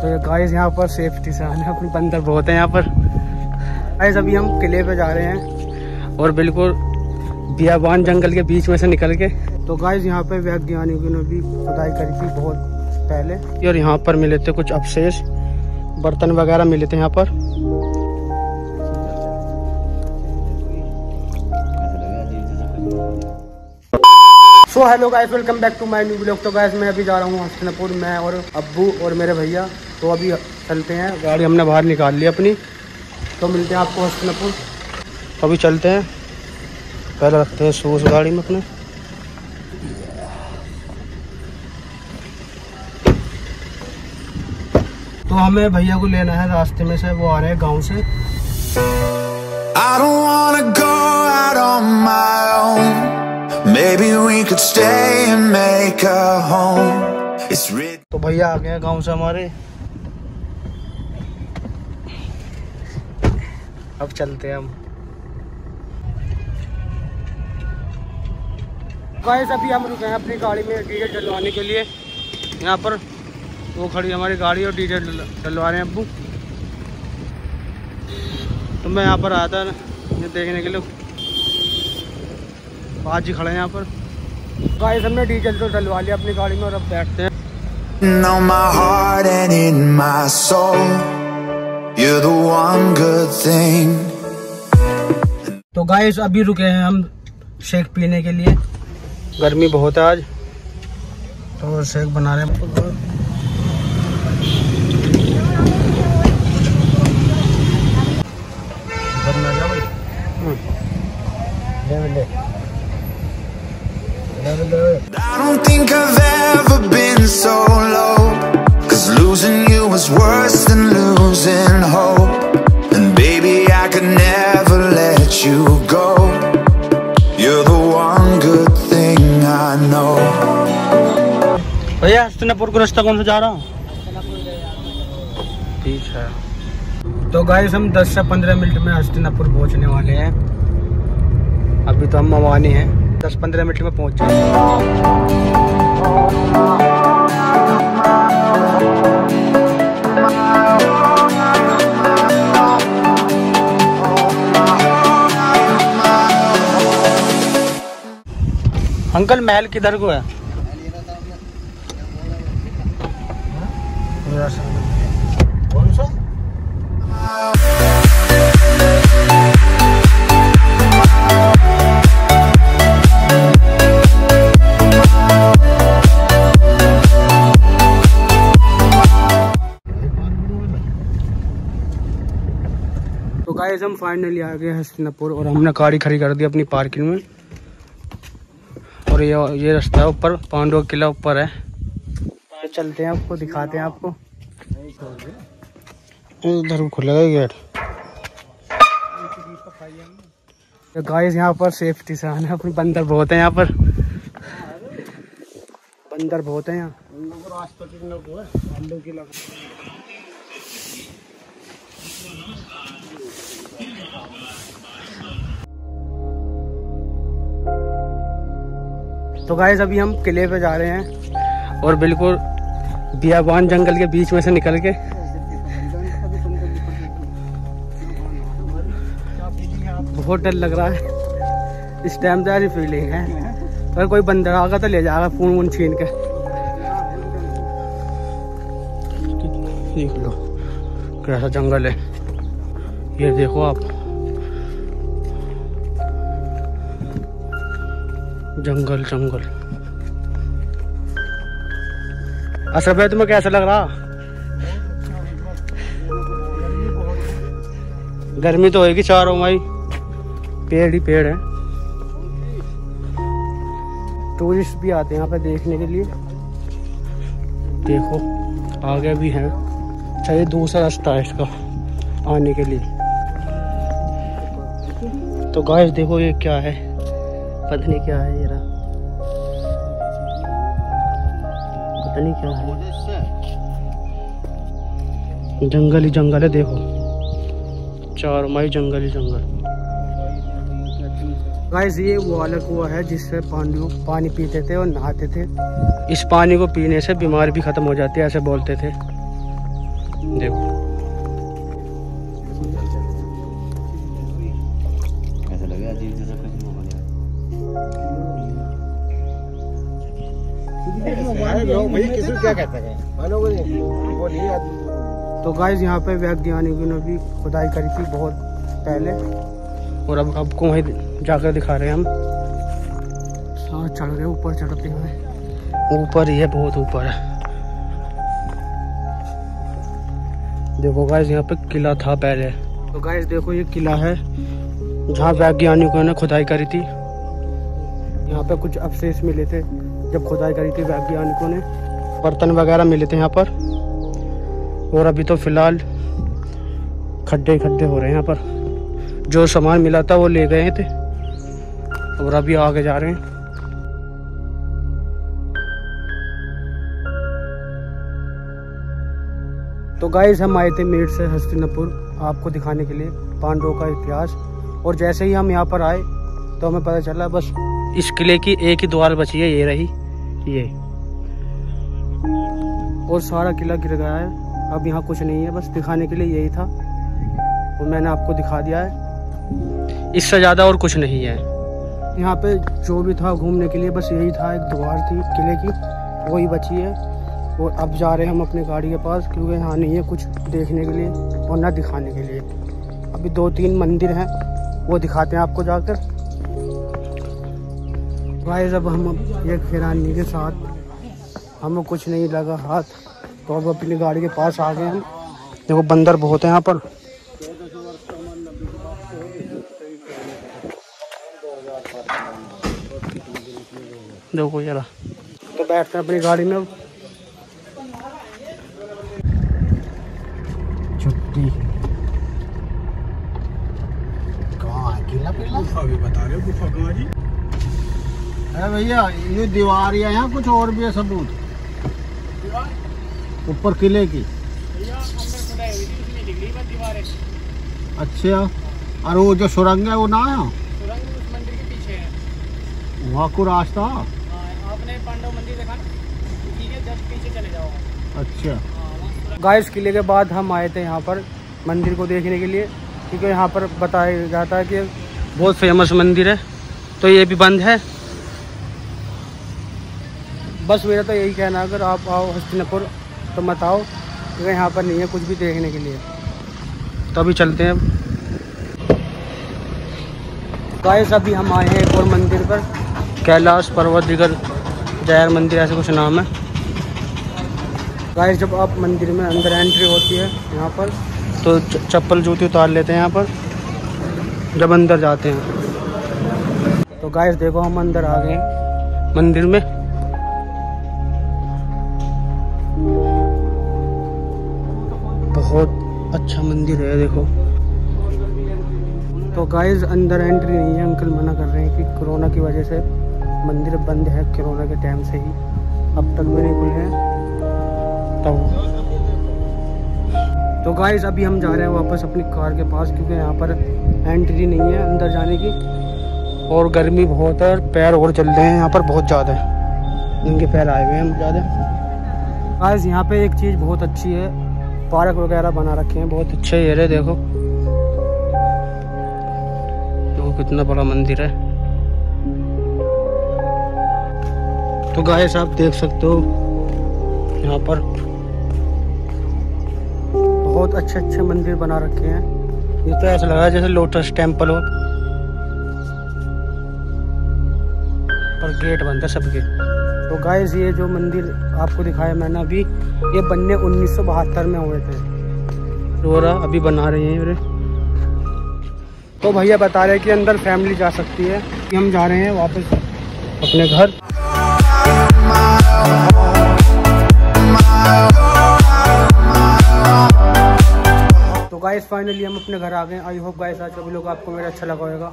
तो गाइस यहाँ पर सेफ्टी से आने अपने बंदर बहुत हैं यहाँ पर। गाइस अभी हम किले पे जा रहे हैं और बिल्कुल बियाबान जंगल के बीच में से निकल के। तो गाइस यहाँ पे वैज्ञानिकों ने भी खुदाई करी थी बहुत पहले। और यहाँ पर मिले थे कुछ अवशेष, बर्तन वगैरह मिले थे यहाँ पर। So hello guys welcome back to my new blog तो गाइस मैं अभी जा रहा हूँ हसनपुर मैं और अब्बू और मेरे भैया। तो अभी चलते हैं गाड़ी हमने बाहर निकाल ली अपनी तो मिलते हैं आपको हसनपुर तो अभी चलते हैं पहले रखते हैं शूज़ गाड़ी में अपने तो हमें भैया को लेना है रास्ते में से वो आ रहे हैं गाँव से I don't wanna go out on my own. Maybe we could stay and make a home. It's. तो भैया आ गए हैं गाँव से हमारे अब चलते हैं हम। गाइस अभी हम रुके हैं अपनी गाड़ी में डीजल डलवाने के लिए। यहाँ पर वो खड़ी हमारी गाड़ी और डीजल डलवा रहे हैं अब्बू। तो मैं यहाँ पर आया था ये देखने के लिए। आज ही खड़े हैं यहाँ पर। गाइस हमने डीजल तो डलवा लिया अपनी गाड़ी में और अब बैठते हैं। तो गाइस अभी रुके हैं हम शेक पीने के लिए। गर्मी बहुत है आज। तो शेक बना रहे हैं। भैया हस्तिनापुर को रास्ता कौन सा जा रहा हूँ? ठीक है। तो गाइस हम 10 से 15 मिनट में हस्तिनापुर पहुँचने वाले हैं। अभी तो हम मवानी हैं। 10-15 मिनट में पहुँच अंकल, महल किधर को है? तो गाइस हम फाइनली आ गए हस्तिनापुर और हमने गाड़ी खड़ी कर दी अपनी पार्किंग में। और ये ये रास्ता है ऊपर, पांडव किला ऊपर है। चलते हैं आपको दिखाते हैं आपको। इधर खुलेगा ये गेट। तो गाइस यहाँ पर सेफ्टी से आना अपने बंदर बहुत हैं यहाँ पर। बंदर बहुत हैं यहाँ। तो गाइस अभी हम किले पे जा रहे हैं और बिल्कुल बियाबान जंगल के बीच में से निकल के। बहुत डर लग रहा है। इस टाइम तो ऐसी फीलिंग है। अगर कोई बंदर आगा तो ले जाएगा फ़ोन वोन छीन के। देख लो, कैसा जंगल है। ये देखो आप। जंगल जंगल। असर भाई, तुम्हें कैसा लग रहा? गर्मी तो होगी चारों भाई पेड़ ही पेड़ है। टूरिस्ट भी आते हैं यहाँ पे देखने के लिए। देखो, आगे भी है। अच्छा ये दूसरा रास्ता है इसका, आने के लिए। तो गाइस देखो ये क्या है। पता नहीं क्या है ये रहा पता क्या है। जंगल ही जंगल है, देखो। चार माई जंगल ही जंगल। गाइस ये वो अलग कुआ है जिससे पांडु पानी पीते थे और नहाते थे। इस पानी को पीने से बीमारी भी खत्म हो जाती है, ऐसे बोलते थे। देखो। तो गाइस यहाँ पे वैज्ञानिकों ने भी खुदाई करी थी बहुत पहले। और अब आपको वहीं जाकर दिखा रहे हैं हम। हाँ चढ़ गए ऊपर चढ़ते हैं। ऊपर ही है, बहुत ऊपर है। देखो गाइस यहाँ पे किला था पहले। तो गाइस देखो ये किला है, जहाँ वैज्ञानिकों ने खुदाई करी थी। यहाँ पे कुछ अवशेष मिले थे। जब खुदाई करी थी वैज्ञानिकों ने बर्तन वगैरह मिले थे यहाँ पर। और अभी तो फ़िलहाल खड्डे खड्डे हो रहे हैं यहाँ पर। जो सामान मिला था, वो ले गए थे और अभी आगे जा रहे हैं। तो गाइस हम आए थे मेट से हस्तिनापुर आपको दिखाने के लिए, पांडवों का इतिहास। और जैसे ही हम यहाँ पर आए तो हमें पता चला, बस इस किले की एक ही द्वार बची है, ये रही, ये। और सारा किला गिर गया है। अब यहाँ कुछ नहीं है, बस दिखाने के लिए यही था। और मैंने आपको दिखा दिया है। इससे ज़्यादा और कुछ नहीं है। यहाँ पे जो भी था घूमने के लिए, बस यही था, एक द्वार थी, किले की। वही बची है। और अब जा रहे हैं हम अपने गाड़ी के पास, क्योंकि यहाँ नहीं है कुछ देखने के लिए और ना दिखाने के लिए। अभी दो तीन मंदिर हैं, वो दिखाते हैं आपको जाकर। गाइस अब हम ये खिरानी के साथ, हमें कुछ नहीं लगा हाथ। तो अब अपनी गाड़ी के पास आ गए हम। देखो, बंदर बहुत है यहाँ पर। देखो जरा। तो बैठते हैं अपनी गाड़ी में छुट्टी। अरे भैया ये दीवार या यहाँ कुछ और भी है सबूत? ऊपर किले की। अच्छा और वो जो सुरंग है वो ना है? वहाँ को रास्ता? आपने पांडव मंदिर देखा ना? ठीक है जस्ट पीछे चले जाओ। अच्छा। गाइस किले के बाद हम आए थे यहाँ पर मंदिर को देखने के लिए। क्योंकि यहाँ पर बताया जाता है कि बहुत फ़ेमस मंदिर है। तो ये भी बंद है। बस मेरा तो यही कहना अगर आप आओ हस्तिनापुर तो मत आओ, क्योंकि यहाँ पर नहीं है कुछ भी देखने के लिए। तो अभी चलते हैं। गाइस अभी हम आए हैं एक और मंदिर पर, कैलाश पर्वत दिगर जैर मंदिर, ऐसे कुछ नाम है। गाइस जब आप मंदिर में अंदर एंट्री होती है, यहाँ पर तो चप्पल जूती उतार लेते हैं यहाँ पर, जब अंदर जाते हैं। तो गाइस देखो हम अंदर आ गए मंदिर में बहुत अच्छा मंदिर है, देखो। तो गाइस अंदर एंट्री नहीं है अंकल मना कर रहे हैं कि कोरोना की वजह से मंदिर बंद है कोरोना के टाइम से ही। अब तक नहीं खुले हैं। तो तो गाइस अभी हम जा रहे हैं वापस अपनी कार के पास, क्योंकि यहाँ पर एंट्री नहीं है अंदर जाने की। और गर्मी बहुत है पैर और चल रहे हैं, यहाँ पर बहुत ज़्यादा है। इनके पैर आए हुए हैं ज़्यादा गाइस यहाँ पे एक चीज़ बहुत अच्छी है। पार्क वगैरह बना रखे हैं, बहुत अच्छे एरिया देखो। देखो कितना बड़ा मंदिर है। तो गाइस आप देख सकते हो, यहाँ पर बहुत अच्छे अच्छे मंदिर बना रखे हैं। ये तो ऐसा लग रहा है जैसे लोटस टेंपल हो। पर गेट बंद है सबके। तो गाइस ये जो मंदिर आपको दिखाया मैंने अभी, ये बनने उन्नीस सौ बहत्तर में हुए थे। रोरा अभी बना रहे हैं तो भैया बता रहे कि अंदर फैमिली जा सकती है हम जा रहे हैं वापस अपने घर। तो गाइस फाइनली हम अपने घर आ गए। आई होप गाइस आज का वीडियो आपको मेरा अच्छा लगा होगा।